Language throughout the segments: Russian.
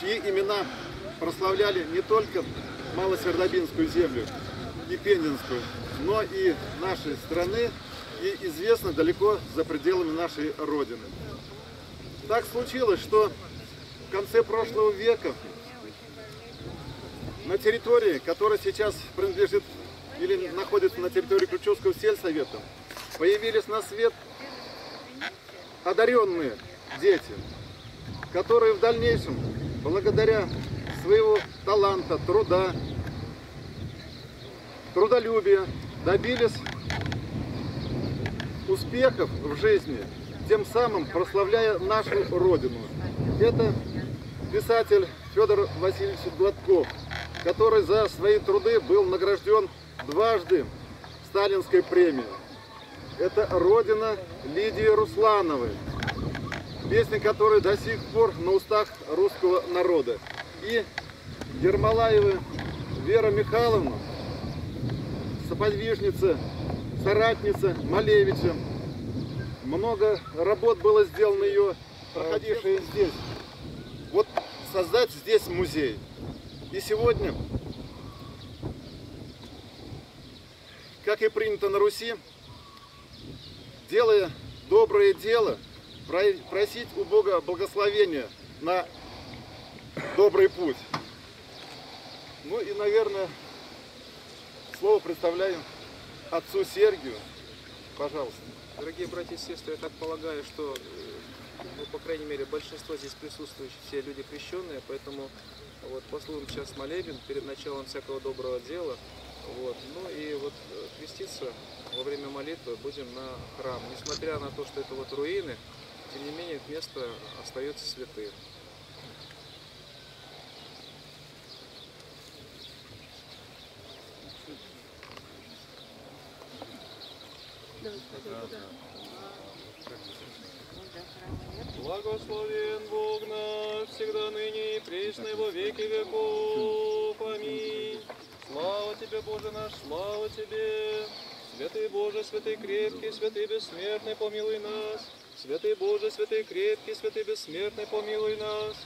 чьи имена прославляли не только Малосвердобинскую землю и Пензенскую, но и нашей страны и известны далеко за пределами нашей Родины. Так случилось, что в конце прошлого века на территории, которая сейчас принадлежит или находится на территории Ключевского сельсовета, появились на свет одаренные дети, которые в дальнейшем, благодаря своего таланта, труда, трудолюбия, добились успехов в жизни, тем самым прославляя нашу Родину. Это писатель Федор Васильевич Гладков, который за свои труды был награжден дважды Сталинской премией. Это родина Лидии Руслановой, песни которой до сих пор на устах русского народа. И Ермолаева Вера Михайловна, соподвижница, соратница Малевича. Много работ было сделано ее, проходившие здесь. Вот создать здесь музей. И сегодня, как и принято на Руси, делая доброе дело, просить у Бога благословения на добрый путь. Ну и, наверное, слово представляю отцу Сергию. Пожалуйста. Дорогие братья и сестры, я так полагаю, что, э, ну, по крайней мере, большинство здесь присутствующих, все люди крещенные, поэтому вот послушаем сейчас молебен перед началом всякого доброго дела. Вот. Ну и вот э, креститься во время молитвы будем на храм. Несмотря на то, что это вот руины, тем не менее место остается святым. Благословен Бог наш, всегда ныне и пресно во веки веков. Аминь. Слава Тебе, Боже наш, слава Тебе. Святый Боже, святый крепкий, святый бессмертный, помилуй нас. Святый Боже, святый крепкий, святый бессмертный, помилуй нас.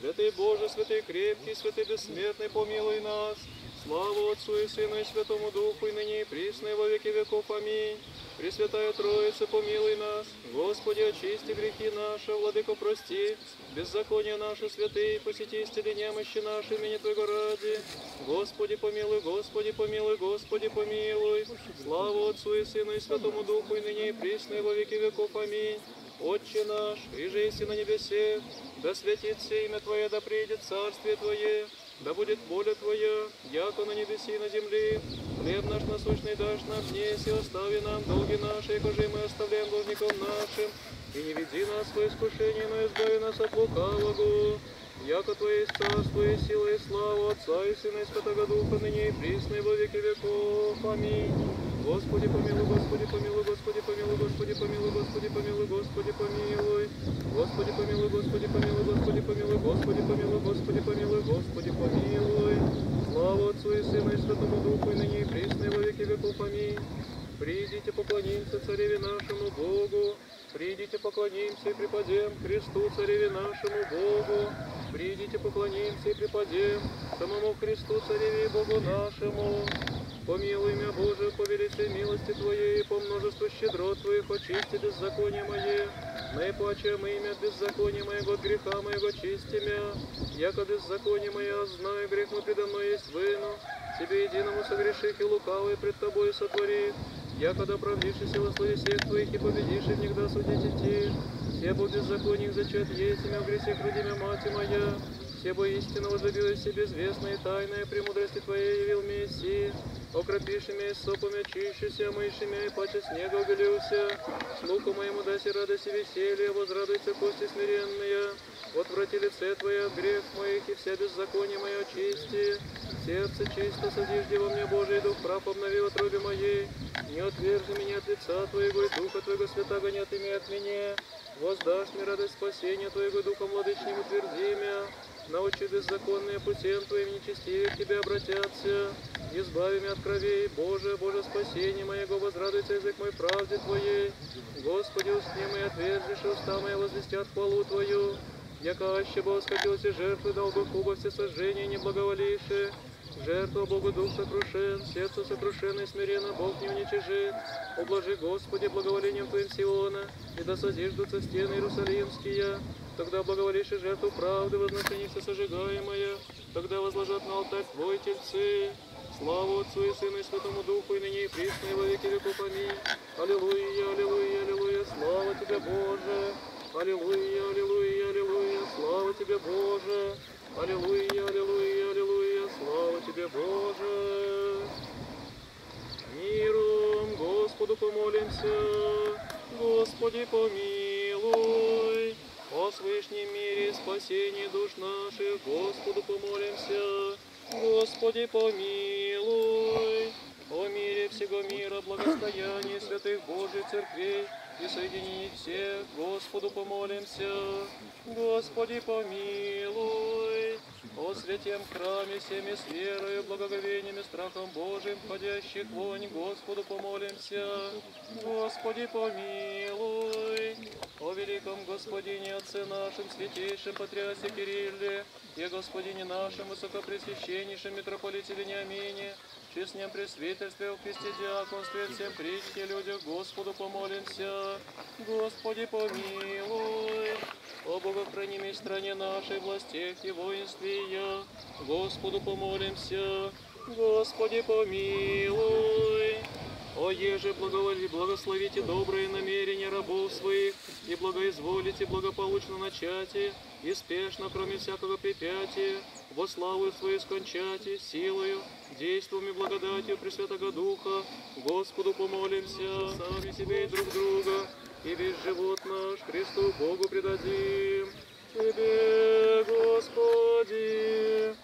Святый Боже, святый крепкий, святый бессмертный, помилуй нас. Слава Отцу и Сыну и Святому Духу, и ныне и присно, и во веки веков. Аминь. Пресвятая Троица, помилуй нас. Господи, очисти грехи наши, Владыко, прости. Беззаконие наши, святые, посети исцели немощи наши, имени Твоего ради. Господи, помилуй, Господи, помилуй, Господи, помилуй. Слава Отцу и Сыну и Святому Духу, и ныне и присно, и во веки веков. Аминь. Отче наш, и же на небесе, да святится имя Твое, да придет царствие Твое, да будет воля Твоя, яко на небеси и на земле. Хлеб наш насущный дашь нам днесь, и остави нам долги наши, и же мы оставляем должникам нашим. И не веди нас в искушение, но избави нас от лукавого. Яко Твое есть царство и сила и слава Отца и Сына и Святого Духа, ныне и присно и во веки веков. Аминь. Господи помилуй, Господи помилуй, Господи помилуй, Господи помилуй, Господи помилуй, Господи помилуй. Господи помилуй, Господи помилуй, Господи помилуй, Господи помилуй, Господи помилуй, Господи помилуй. Слава Отцу и Сыну и Святому Духу, и ныне и присно во веки веков. Аминь. Придите, поклонимся Цареве нашему Богу, Придите, поклонимся и припадем Христу, Цареве нашему Богу. Придите, поклонимся и припадем самому Христу, Цареве и Богу нашему. Помилуй меня, Боже, по величей милости Твоей, по множеству щедрот Твоих, очисти беззаконие мое. Наиплачем имя беззакония моего, греха моего чисти мя. Яко беззаконие мое, знаю, грех мой предо мной есть выну. Тебе единому согреших и лукавый пред Тобой сотворит. Якода правдившийся во славе всех Твоих и победишь и никогда судить идти. Все бы беззаконник зачат есть, имя в грехах родимя мать моя. Все бы истинно возлюбилась себе известная и тайная премудрости Твоей явил Мессии. Окропишь меня сопами очищуся, мыши меня и паче снега уголился. Слуху моему даси радость и веселье, возрадуйся кости смиренные. Отврати лице Твое от грех моих, и вся беззаконие мое очисти. Сердце чисто содижди во мне, Божий Дух, прав обнови в отрубе моей. Не отвержи меня от лица Твоего, и Духа Твоего Святого не отыми от меня. Воздашь мне радость спасения Твоего Духом владычным утверди меня. Научи беззаконные путем Твоим нечестивее к Тебе обратятся. Избави меня от кровей, Боже, Боже, спасение моего, возрадуйся язык мой правде Твоей. Господи, устни мои отверзишь, уста мои возвестят хвалу Твою. Яко аще бы восхотелся жертвы долгокуба все сожжения не благоволившие. Жертва Богу дух сокрушен, сердце сокрушено и смиренно Бог не уничижит. Ублажи, Господи, благоволением Твоим Сиона, и да созиждутся стены Иерусалимские. Тогда благоволишь и жертву правды, возношение все сожигаемое. Тогда возложат на алтарь Твой тельцы. Славу Отцу и Сыну и Святому Духу, и ныне и присно, и во веки веков. Аминь. Аллилуйя, аллилуйя, аллилуйя, слава Тебе, Боже. Аллилуйя, аллилуйя, аллилуйя, слава Тебе, Боже. Аллилуйя, аллилуйя, аллилуйя, слава Тебе, Боже. Миром Господу помолимся. Господи, помилуй. О свышнем мире спасении душ наших, Господу помолимся. Господи, помилуй. О мире всего мира, благостоянии святых Божьих церквей и соединении всех, Господу помолимся. Господи, помилуй. О святем храме всеми с верою, благоговением и страхом Божиим, входящих вонь, Господу помолимся. Господи, помилуй. О великом Господине Отце нашим, святейшем Патриарсе Кирилле, и Господине нашем, высокопресвященнейшем митрополите Вениамине, честнем пресвитерстве, в Христе диаконстве, всем притче людях, Господу помолимся. Господи, помилуй. О богохранимой стране нашей, властях и воинстве я, Господу помолимся. Господи, помилуй. О еже благоволи, благословите добрые намерения рабов своих, и благоизволите благополучно начати, и спешно, кроме всякого препятия, во славу свою скончати, силою, действием и благодатью Пресвятого Духа, Господу помолимся, сами себе и друг друга, и весь живот наш Христу Богу предадим. Тебе, Господи,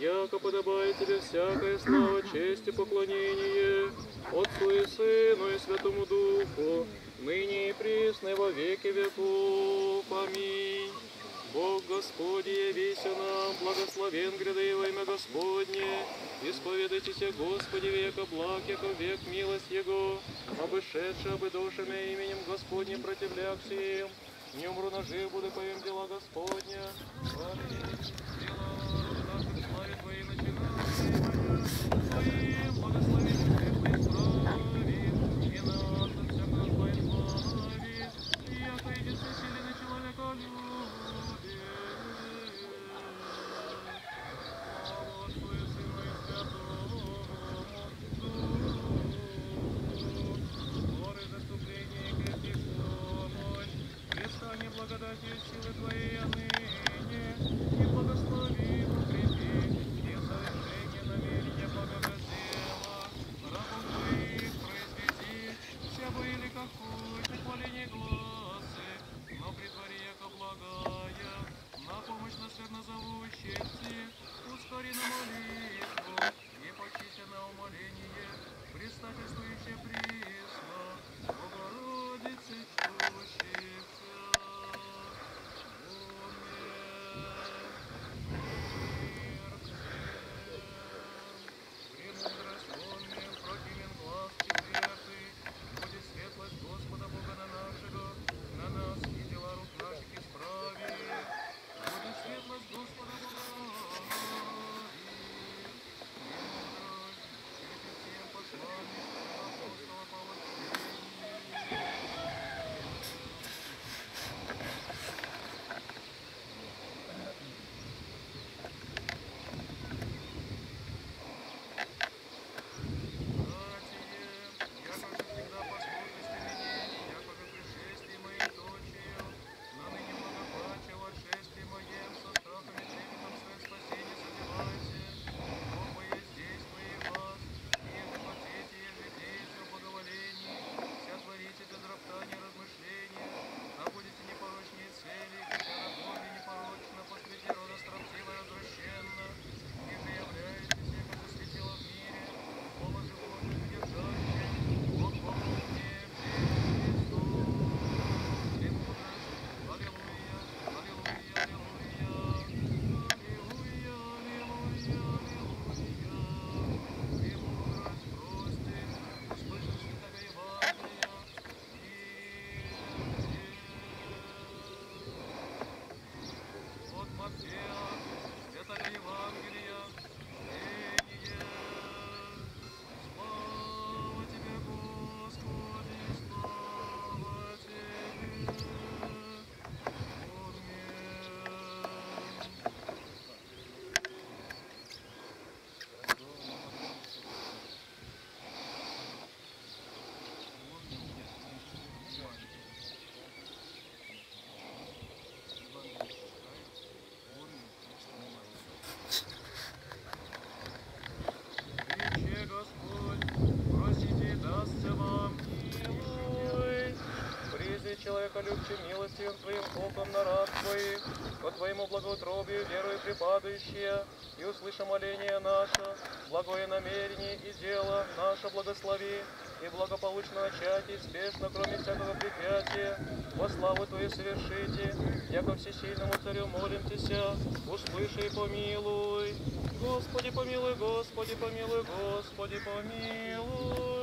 яко подобает Тебе всякая слава, честь и поклонение, Отцу и Сыну и Святому Духу, ныне и присно и во веки веков. Аминь. Бог Господи, явися нам, благословен гряды во имя Господне, исповедайтесь, Господи, века благ, яко век милость Его, обышедший обы душами именем Господним противлякся им, не умру, но жив буду, поим дела Господня. Аминь. Твоим благословением светлой славе, и нашим всякого Твоей славе, яко единство вселенной человека любит. Слава Отцу и Сыну и Святому Духу. Горы заступления и крепких помощь, Предстань благодати и силы Твоей ныне, и благослови, укрепи, и совершение намерения благого дела, рабов Твоих произведи, вся были как путь, хваление глазы, но при дворе яко благая, на помощь наследно зовущести, ускори на молитву, на умоление, предстательствующее присно, любче милостивым Твоим оком на раб Твоих, по Твоему благоутробию верою припадающие, и услыша моление наше, благое намерение и дело наше благослови, и благополучно начать и спешно, кроме всякого препятствия, во славу Твою совершите, яко всесильному Царю молимся, услыши и помилуй. Господи помилуй, Господи помилуй, Господи помилуй.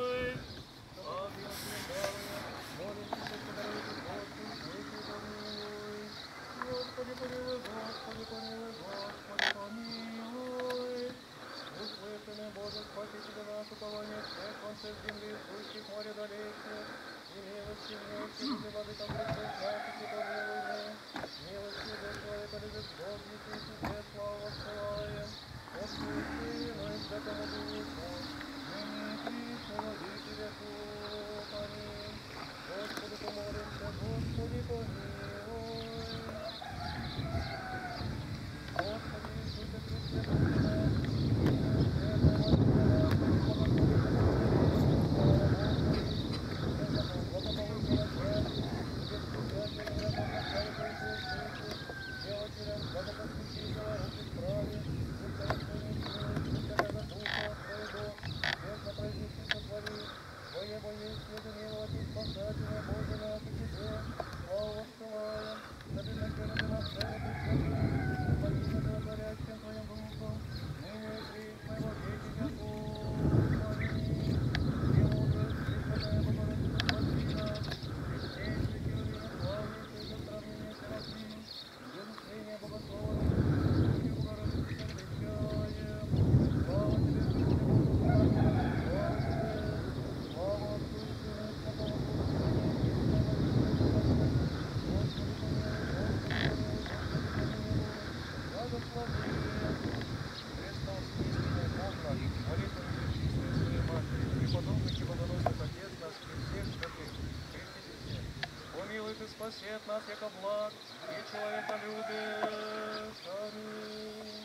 Спасет нас, яко благ, и человека любишь. Аминь.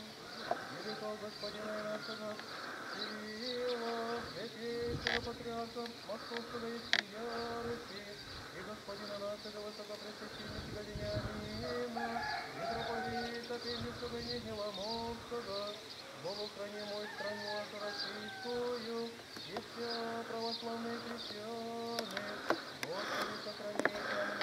Великого Господина и нашего Кирилла, святейшего патриарха Московского и Руси, и господина нашего высокопресвященника Вениамина, митрополита Пельницкого и Неломовского, Богу хранимую страну нашу российскую, и вся православные христиане, Господи, сохрани их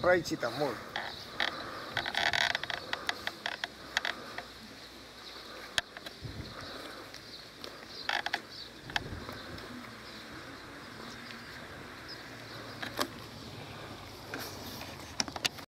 praia de Chitamor. Tá